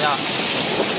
や。